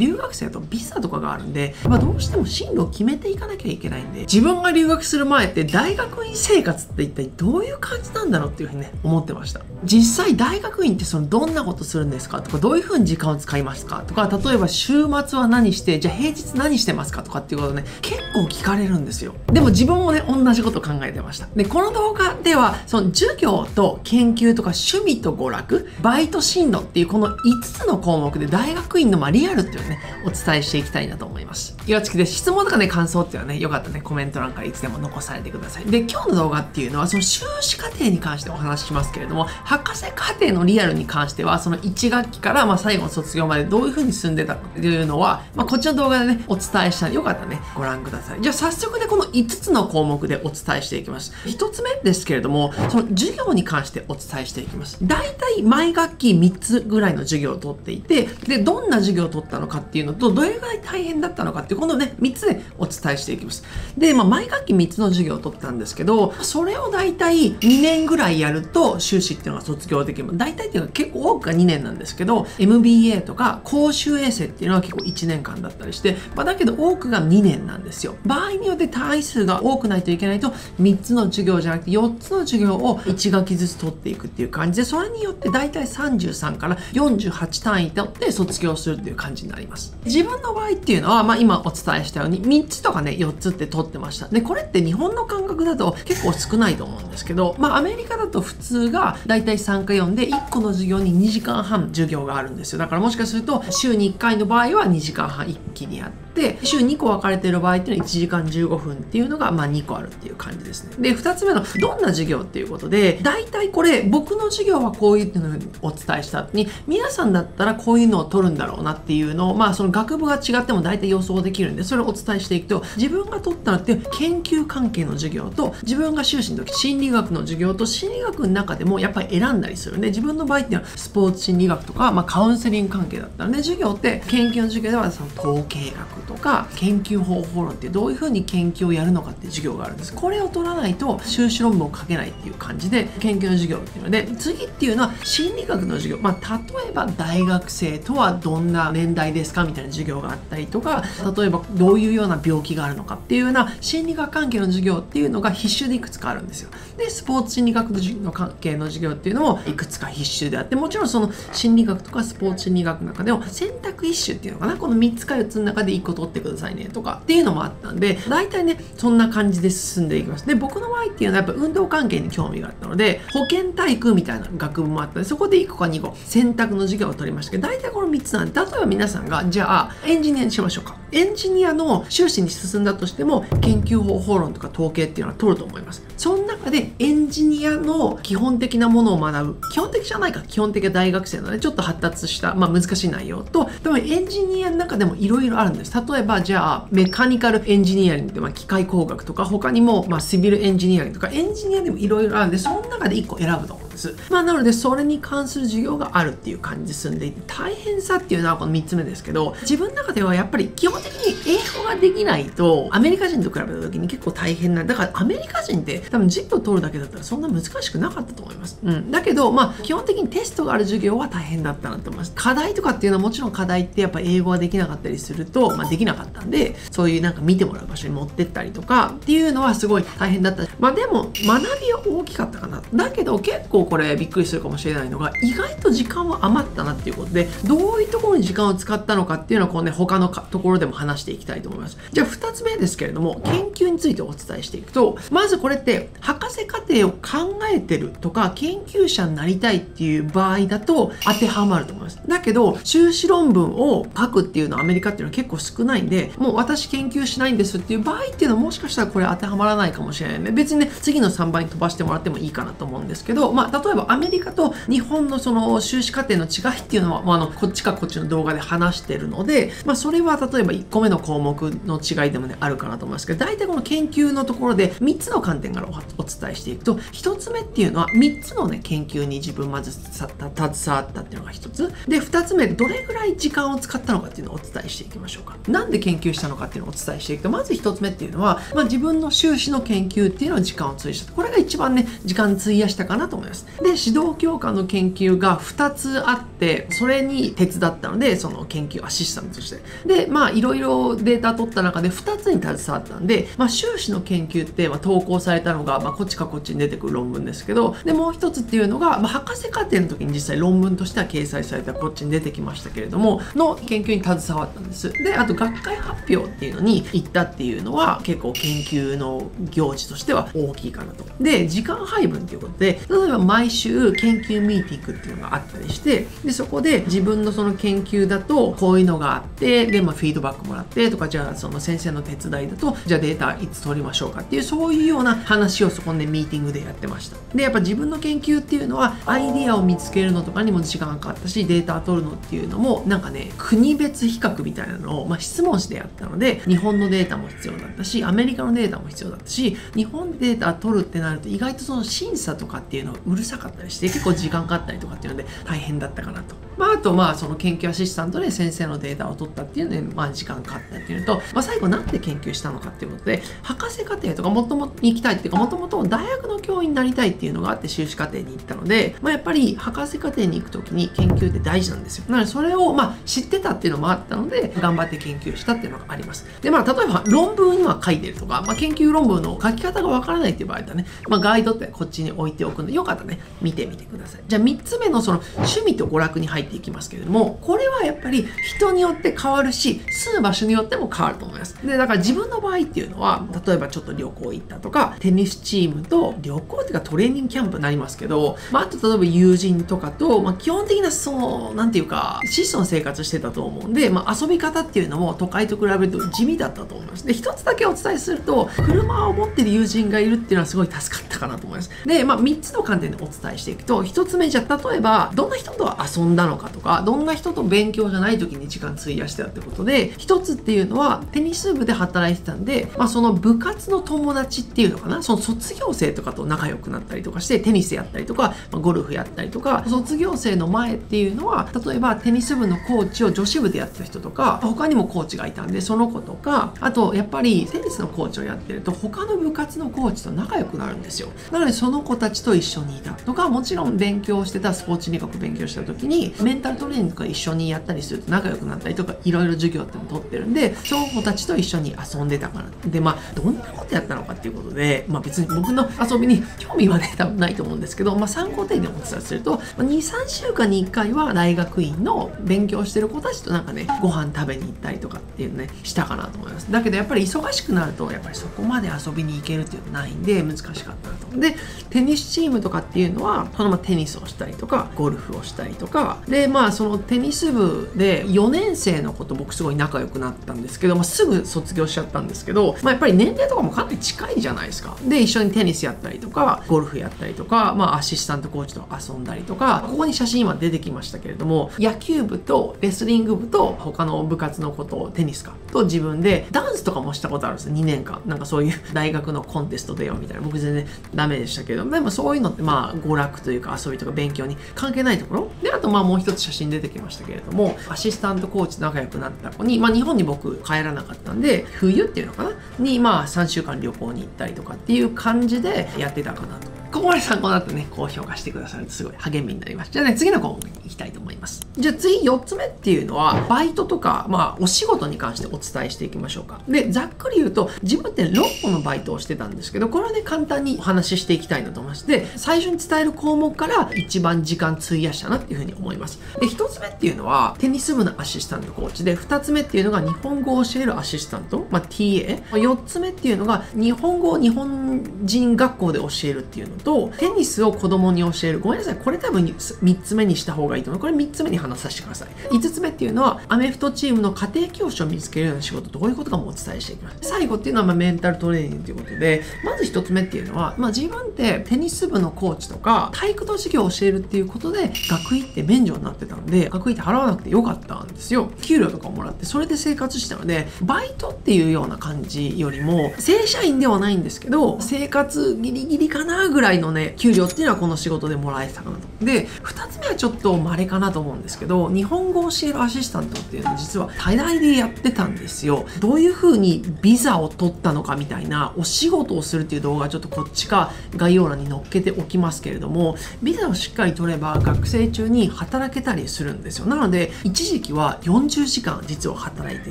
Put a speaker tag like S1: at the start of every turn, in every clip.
S1: 留学生だとビザとかがあるんで、まあ、どうしても進路を決めていかなきゃいけないんで、自分が留学する前って大学院生活って一体どういう感じなんだろうっていうふうにね、思ってました。実際大学院ってそのどんなことするんですかとか、どういうふうに時間を使いますかとか、例えば週末は何して、じゃあ平日何してますかとかっていうことね、結構聞かれるんですよ。でも自分もね、同じこと考えてました。で、この動画では、その授業と研究とか趣味と娯楽、バイト進路っていうこの5つの項目で大学院のまあリアルっていうのをね、お伝えしていきたいなと思います。岩月で質問とかね、感想っていうのはね、よかったね、コメント欄からいつでも残されてください。で、今日の動画っていうのは、その修士課程に関してお話ししますけれども、博士課程のリアルに関しては、その1学期からまあ最後の卒業までどういう風に進んでたかっていうのは、まあ、こっちの動画でね、お伝えしたらよかったらね、ご覧ください。じゃあ早速でこの5つの項目でお伝えしていきます。1つ目ですけれども、その授業に関してお伝えしていきます。大体毎学期3つぐらいの授業を取っていて、で、どんな授業を取ったのかっていうのと、どれぐらい大変だったのかっていう、このね、3つでお伝えしていきます。で、まあ、毎学期3つの授業を取ったんですけど、それを大体2年ぐらいやると、修士っていうのが卒業できる。大体っていうのは結構多くが2年なんですけど、MBA とか公衆衛生っていうのは結構1年間だったりして、まあ、だけど多くが2年なんですよ。場合によって単位数が多くないといけないと、3つの授業じゃなくて4つの授業を1学期ずつ取っていくっていう感じで、それによって大体33から48単位取って卒業するっていう感じになります。ります自分の場合っていうのは、まあ今お伝えしたように3つとかね、4つって取ってました。で、これって日本の感覚だと結構少ないと思うんですけど、まあアメリカだと普通がだいたい3か4で1個の授業に2時間半授業があるんですよ。だからもしかすると週に1回の場合は2時間半一気にやって、週2個分かれてる場合っていうのは1時間15分っていうのがまあ2個あるっていう感じですね。で、2つ目のどんな授業っていうことで、大体これ僕の授業はこういうのをお伝えした後に、皆さんだったらこういうのを取るんだろうなっていうのを、まあその学部が違っても大体予想できるんで、それをお伝えしていくと、自分が取ったのって研究関係の授業と、自分が修士の時心理学の授業と心理学の中でもやっぱり選んだりするんで、自分の場合っていうのはスポーツ心理学とか、まあカウンセリング関係だったらね、授業って研究の授業ではその統計学とか研究方法論ってどういうふうに研究をやるのかって授業があるんです。これを取らないと修士論文を書けないっていう感じで研究の授業っていうので、次っていうのは心理学の授業。まあ例えば大学生とはどんな年代ですかみたいな授業があったりとか、例えばどういうような病気があるのかっていうような心理学関係の授業っていうのが必修でいくつかあるんですよ。で、スポーツ心理学の関係の授業っていうのもいくつか必修であって、もちろんその心理学とかスポーツ心理学の中でも選択一種っていうのかな、この3つか4つの中で1個取ってくださいねとかっていうのもあったんで、大体ね、そんな感じで進んでいきます。で、僕の場合っていうのはやっぱ運動関係に興味があったので、保健体育みたいな学部もあったんで、そこで1個か2個選択の授業を取りましたけど、大体この3つなんで、例えば皆さんが、じゃあエンジニアにしましょうか。エンジニアの修士に進んだとしても、研究方法論とか統計っていうのは取ると思います。その中でエンジニアの基本的なものを学ぶ。基本的じゃないか、基本的な大学生のね、ちょっと発達した、まあ難しい内容と、でもエンジニアの中でもいろいろあるんです。例えば、じゃあ、メカニカルエンジニアリングって、まあ機械工学とか、他にも、まあシビルエンジニアリングとか、エンジニアでもいろいろあるんで、その中で1個選ぶと思うんです。まあなので、それに関する授業があるっていう感じで進んでいて、大変さっていうのはこの3つ目ですけど、自分の中ではやっぱり基本的に英語ができないと、アメリカ人と比べた時に結構大変な、だからアメリカ人って多分 ZIP を取るだけだったらそんな難しくなかったと思います。うん。だけど、まあ基本的にテストがある授業は大変だったなと思います。課題とかっていうのはもちろん課題ってやっぱ英語ができなかったりすると、まあできなかったんで、そういうなんか見てもらう場所に持ってったりとかっていうのはすごい大変だった。まあでも学びは大きかったかな。だけど結構これびっくりするかもしれないのが、意外と時間は余ったなっていうことで、どういうところに時間を使ったのかっていうのはこうね、他のところでも話していきたいと思います。じゃあ2つ目ですけれども、研究についてお伝えしていくと、まずこれって博士課程を考えてるとか、研究者になりたいっていう場合だと当てはまると思います。だけど、修士論文を書くっていうのはアメリカっていうのは結構少ないんで、もう私研究しないんですっていう場合っていうのはもしかしたらこれ当てはまらないかもしれないんで、別にね、次の3倍に飛ばしてもらってもいいかなと思うんですけど、まあ、例えばアメリカと日本のその修士課程の違いっていうのは、まあ、あの、こっちかこっちの動画で話してるので、まあ、それは例えば1個目の項目の違いでもね、あるかなと思いますけど、大体この研究のところで3つの観点からお伝えしていくと、1つ目っていうのは3つのね、研究に自分まず携わったっていうのが1つ。で、2つ目、どれぐらい時間を使ったのかっていうのをお伝えしていきましょうか。なんで研究したのかっていうのをお伝えしていくと、まず1つ目っていうのは、まあ、自分の修士の研究っていうのは時間を費やした。これが一番ね、時間費やしたかなと思います。で、指導教科の研究が2つあって、それに手伝ったので、その研究アシスタントとして。で、まあ、いろいろデータ取った中で2つに携わったんで、まあ、修士の研究って、まあ、投稿されたのが、まあ、こっちかこっちに出てくる論文ですけど、で、もう一つっていうのが、まあ、博士課程の時に実際論文としては掲載されたこっちに出てきましたけれども、の研究に携わったんです。で、あと学会発表っていうのに行ったっていうのは、結構研究の行事としては大きいかなと。で、時間配分ということで、例えば毎週研究ミーティングっていうのがあったりして、で、そこで自分のその研究だと、こういうのがあって、で、まあ、フィードバックもらってとか、じゃあその先生の手伝いだと、じゃあデータいつ取りましょうかっていう、そういうような話をそこでミーティングでやってました。で、やっぱ自分の研究っていうのは、アイディアを見つけるのとかにも時間かかったし、データ取るのっていうのも、なんかね、国別比較みたいなのを、まあ、質問してやったので、日本のデータも必要だったし、アメリカのデータも必要だったし、日本でデータ取るってなると、意外とその審査とかっていうのうるさかったりして、結構時間かかったりとかっていうので、大変だったかなと。まあ、あと、まあ、その研究アシスタントで先生のデータを取ったっていうので、まあ、時間かかったっていうと、まあ、最後なんで研究したのかっていうことで、博士課程とかもともと行きたいっていうか、もともと大学の教員になりたいっていうのがあって、修士課程に行ったので、まあ、やっぱり博士課程に行くときに研究って大事なんですよ。なので、それを、まあ、知ってたっていうのもあったので、頑張って研究したっていうのがあります。で、まあ、例えば論文今書いてるとか、まあ、研究論文の書き方がわからないっていう場合だね、まあ、ガイドってこっちに置いておくので、よかったらね、見てみてください。じゃあ、3つ目のその趣味と娯楽に入っていきますけれども、これはやっぱり人によって変わるし、住む場所によっても変わると思います。で、だから自分の場合っていうのは、例えばちょっと旅行行ったとか、テニスチームと旅行っていうかトレーニングキャンプになりますけど、まあ、あと例えば友人とかと、まあ、基本的なその、なんていうか、質素な生活してたと思うんで、まあ、遊び方っていうのも都会と比べると地味だったと思います。で、一つだけお伝えすると、車を持ってる友人がいるっていうのはすごい助かったかなと思います。で、まあ、3つの観点でお伝えしていくと、1つ目じゃ、例えば、どんな人と遊んだのかとか、どんな人と勉強じゃない時に時間費やしてたってことで、1つってっていうのは、テニス部で働いてたんで、まあ、その部活の友達っていうのかな、その卒業生とかと仲良くなったりとかして、テニスやったりとか、まあ、ゴルフやったりとか、卒業生の前っていうのは、例えばテニス部のコーチを女子部でやってた人とか、他にもコーチがいたんで、その子とか、あと、やっぱりテニスのコーチをやってると、他の部活のコーチと仲良くなるんですよ。なので、その子たちと一緒にいたとか、もちろん勉強してたスポーツ理学勉強した時に、メンタルトレーニングとか一緒にやったりすると仲良くなったりとか、いろいろ授業っての取ってるんで、その子たちと一緒に遊んでたから。で、まあ、どんなことやったのかっていうことで、まあ別に僕の遊びに興味はね、多分ないと思うんですけど、まあ参考程度にお伝えすると、2、3週間に1回は大学院の勉強してる子たちとなんかね、ご飯食べに行ったりとかっていうね、したかなと思います。だけどやっぱり忙しくなると、やっぱりそこまで遊びに行けるっていうのはないんで、難しかったなと。で、テニスチームとかっていうのは、そのままテニスをしたりとか、ゴルフをしたりとか、で、まあそのテニス部で4年生の子と僕すごい仲良くなったんですけど、まあ、すぐ卒業しちゃったんですけど、まあ、やっぱり年齢とかもかなり近いじゃないですか。で、一緒にテニスやったりとか、ゴルフやったりとか、まあ、アシスタントコーチと遊んだりとか、ここに写真今出てきましたけれども、野球部とレスリング部と他の部活のことをテニスかと自分でダンスとかもしたことあるんですよ。2年間。なんかそういう 大学のコンテスト出ようみたいな。僕全然ダメでしたけど、でもそういうのってまあ娯楽というか遊びとか勉強に関係ないところ。で、あとまあもう一つ写真出てきましたけれども、アシスタントコーチと仲良くなった子に、まあ日本に僕帰らなかったんで、冬っていうのかな？にまあ3週間旅行に行ったりとかっていう感じでやってたかなと。ここまで参考になってね、高評価してくださるとすごい励みになります。じゃあね、次の項目に行きたいと思います。じゃあ次4つ目っていうのは、バイトとか、まあお仕事に関してお伝えしていきましょうか。で、ざっくり言うと、自分って6個のバイトをしてたんですけど、これはね、簡単にお話ししていきたいなと思いまして、最初に伝える項目から一番時間費やしたなっていうふうに思います。で、1つ目っていうのは、テニス部のアシスタントコーチで、2つ目っていうのが日本語を教えるアシスタント、まあ TA。4つ目っていうのが、日本語を日本人学校で教えるっていうのとテニスを子供に教える。ごめんなさい。これ多分3つ目にした方がいいと思う。これ3つ目に話させてください。5つ目っていうのはアメフトチームの家庭教師を見つけるような仕事。どういうことかもお伝えしていきます。最後っていうのはまメンタルトレーニングということでまず1つ目っていうのは、まあ、自分ってテニス部のコーチとか体育の授業を教えるっていうことで学費って免除になってたんで学費って払わなくてよかったんですよ。給料とかもらってそれで生活したのでバイトっていうような感じよりも正社員ではないんですけど生活ギリギリかなぐらいのね給料っていうのはこの仕事でもらえてたかなと。で2つ目はちょっと稀かなと思うんですけど日本語を教えるアシスタントっていうのは実は多大でやってたんですよ。どういう風にビザを取ったのかみたいなお仕事をするっていう動画ちょっとこっちか概要欄に載っけておきますけれどもビザをしっかり取れば学生中に働けたりするんですよ。なので一時期は40時間実は働いて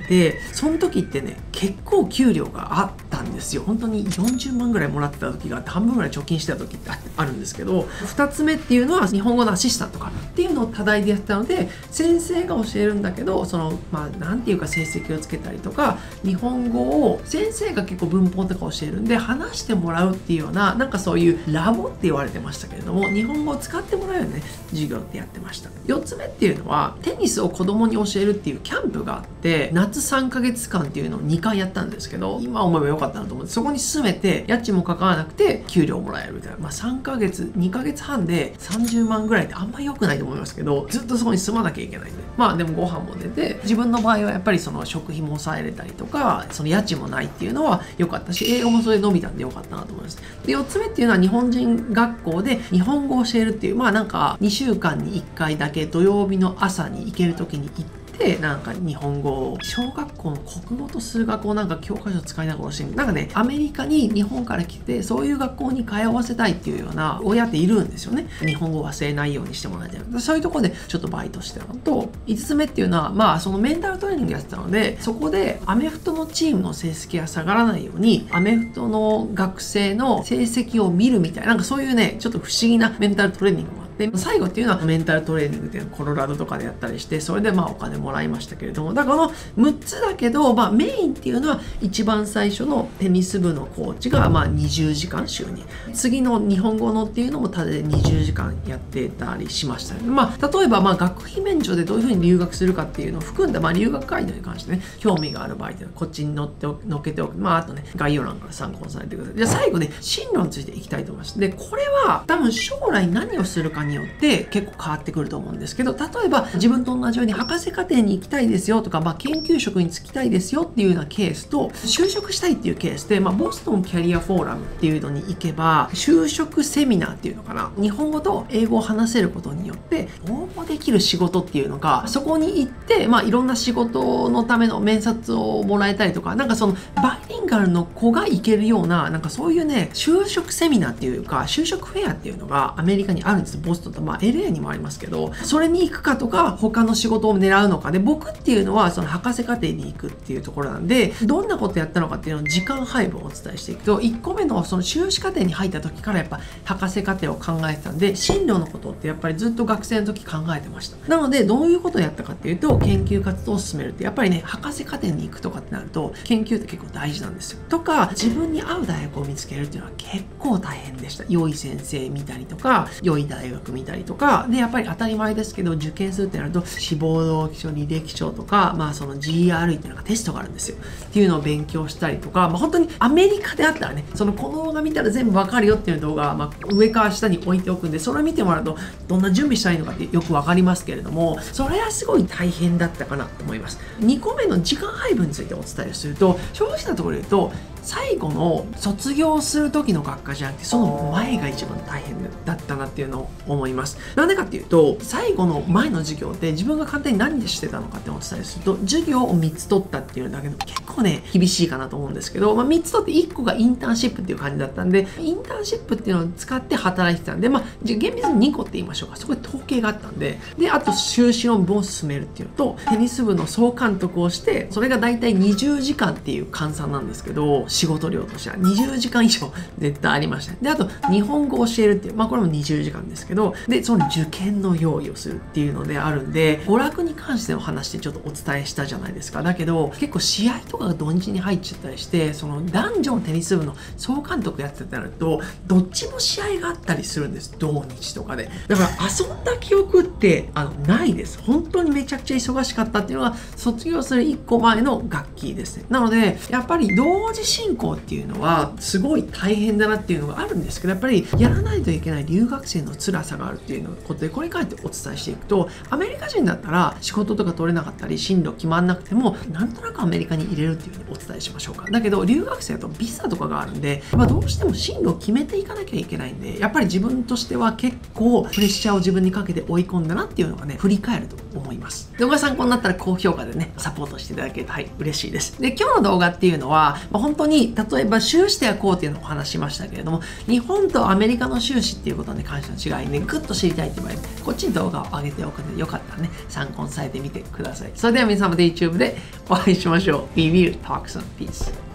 S1: てその時ってね結構給料があったんですよ。本当に40万ぐらいもらってた時があって半分ぐらい貯金してた時ってあるんですけど2つ目っていうのは日本語のアシスタントかっていうのを多大でやったので先生が教えるんだけどそのまあ何て言うか成績をつけたりとか日本語を先生が結構文法とか教えるんで話してもらうっていうようななんかそういうラボって言われてましたけれども日本語を使ってもらうよね授業ってやってました。4つ目っていうのはテニスを子供に教えるっていうキャンプがあって夏3ヶ月間っていうのを2回やったんですけど今思えばよかったなと思ってそこに住めて家賃もかからなくて給料もらえるみたいな。まあ3ヶ月2ヶ月半で30万ぐらいであんま良くないと思いますけどずっとそこに住まなきゃいけないんで。まあでもご飯も出て自分の場合はやっぱりその食費も抑えれたりとかその家賃もないっていうのは良かったし英語もそれで伸びたんで良かったなと思います。で4つ目っていうのは日本人学校で日本語を教えるっていうまあなんか2週間に1回だけ土曜日の朝に行ける時に行ってでなんか日本語を小学校の国語と数学をなんか教科書使いながら教える。なんかねアメリカに日本から来てそういう学校に通わせたいっていうような親っているんですよね。日本語を忘れないようにしてもらいたい。そういうとこでちょっとバイトしてたの。と5つ目っていうのはまあそのメンタルトレーニングやってたのでそこでアメフトのチームの成績が下がらないようにアメフトの学生の成績を見るみたいななんかそういうねちょっと不思議なメンタルトレーニングもで最後っていうのはメンタルトレーニングっていうのコロラドとかでやったりしてそれでまあお金もらいましたけれども。だからこの6つだけど、まあ、メインっていうのは一番最初のテニス部のコーチがまあ20時間週に次の日本語のっていうのもただで20時間やってたりしました、ね、まあ例えばまあ学費免除でどういうふうに留学するかっていうのを含んだ、まあ、留学ガイドに関してね興味がある場合っていうのはこっちに乗って乗っけておく。まああとね概要欄から参考にされてください。じゃあ最後ね進路についていきたいと思います。でこれは多分将来何をするかにによって結構変わってくると思うんですけど例えば自分と同じように博士課程に行きたいですよとか、まあ、研究職に就きたいですよっていうようなケースと就職したいっていうケースで、まあ、ボストンキャリアフォーラムっていうのに行けば就職セミナーっていうのかな。日本語と英語を話せることによって応募できる仕事っていうのがそこに行って、まあ、いろんな仕事のための面接をもらえたりとかなんかそのバイリンガルの子が行けるようななんかそういうね就職セミナーっていうか就職フェアっていうのがアメリカにあるんです。ボストンとまあ LA にもありますけどそれに行くかとか他の仕事を狙うのかで僕っていうのはその博士課程に行くっていうところなんでどんなことやったのかっていうのを時間配分をお伝えしていくと1個目のその修士課程に入った時からやっぱ博士課程を考えてたんで進路のことってやっぱりずっと学生の時考えてました。なのでどういうことをやったかっていうと研究活動を進めるってやっぱりね博士課程に行くとかってなると研究って結構大事なんですよ。とか自分に合う大学を見つけるっていうのは結構大変でした。良い先生見たりとか良い大学見たりとかでやっぱり当たり前ですけど受験するってなると志望動機書履歴書とかまあその GRE っていうのがテストがあるんですよ。っていうのを勉強したりとか、まあ、本当にアメリカであったらねそのこの動画見たら全部わかるよっていう動画は、まあ、上から下に置いておくんでそれを見てもらうとどんな準備したらいいのかってよくわかりますけれどもそれはすごい大変だったかなと思います。2個目の時間配分についてお伝えすると正直なところで言うと最後の卒業する時の学科じゃなくてその前が一番大変だったなっていうのを思います。なんでかっていうと最後の前の授業で自分が簡単に何でしてたのかってお伝えすると授業を3つ取ったっていうだけでも結構ね厳しいかなと思うんですけど、まあ、3つ取って1個がインターンシップっていう感じだったんでインターンシップっていうのを使って働いてたんでまあじゃあ厳密に2個って言いましょうかそこで統計があったんでであと修士論文を進めるっていうのとテニス部の総監督をしてそれが大体20時間っていう換算なんですけど仕事量としては20時間以上絶対ありました。で、あと、日本語を教えるっていう、まあこれも20時間ですけど、で、その受験の用意をするっていうのであるんで、娯楽に関しての話でちょっとお伝えしたじゃないですか。だけど、結構試合とかが土日に入っちゃったりして、その男女のテニス部の総監督やってたると、どっちも試合があったりするんです。土日とかで。だから遊んだ記憶って、あの、ないです。本当にめちゃくちゃ忙しかったっていうのが、卒業する1個前の楽器ですね。なので、やっぱり同時進行っていうのは、すごい大変だなっていうのがあるんですけど、やっぱりやらないといけない留学生の辛さがあるっていうのことで、これに関してお伝えしていくと、アメリカ人だったら仕事とか取れなかったり、進路決まんなくても、なんとなくアメリカに入れるっていうふうにお伝えしましょうか。だけど、留学生だとビザとかがあるんで、まあ、どうしても進路を決めていかなきゃいけないんで、やっぱり自分としては結構プレッシャーを自分にかけて追い込んだなっていうのがね、振り返ると思います。動画参考になったら高評価でね、サポートしていただけると、はい、嬉しいです。で、今日の動画っていうのは、まあ、本当に、例えば収支ではこうっていうのをお話しましたけれども、日本とアメリカの収支っていうことに関しての違いね、ぐっと知りたいって場合、こっちに動画を上げておくので、よかったらね、参考にされてみてください。それでは皆様で YouTube でお会いしましょう。We will talk some peace.